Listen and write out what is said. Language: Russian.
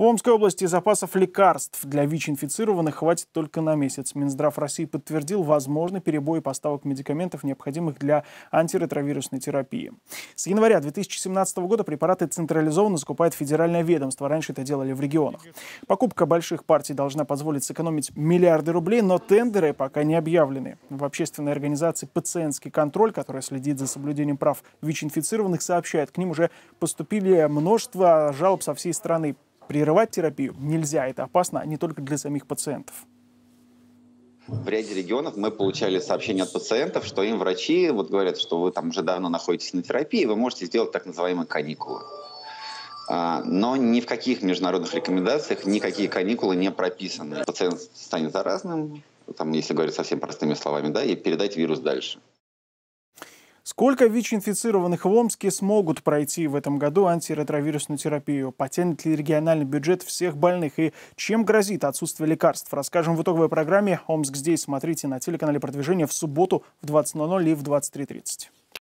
В Омской области запасов лекарств для ВИЧ-инфицированных хватит только на месяц. Минздрав России подтвердил возможный перебой поставок медикаментов, необходимых для антиретровирусной терапии. С января 2017 года препараты централизованно закупает федеральное ведомство. Раньше это делали в регионах. Покупка больших партий должна позволить сэкономить миллиарды рублей, но тендеры пока не объявлены. В общественной организации «Пациентский контроль», которая следит за соблюдением прав ВИЧ-инфицированных, сообщает, к ним уже поступили множество жалоб со всей страны. Прерывать терапию нельзя, это опасно не только для самих пациентов. В ряде регионов мы получали сообщения от пациентов, что им врачи вот говорят, что вы там уже давно находитесь на терапии, вы можете сделать так называемые каникулы. А, но ни в каких международных рекомендациях никакие каникулы не прописаны. Пациент станет заразным, там, если говорить совсем простыми словами, да, и передать вирус дальше. Сколько ВИЧ-инфицированных в Омске смогут пройти в этом году антиретровирусную терапию? Потянет ли региональный бюджет всех больных? И чем грозит отсутствие лекарств? Расскажем в итоговой программе «Омск здесь». Смотрите на телеканале продвижения в субботу в 20.00 и в 23.30.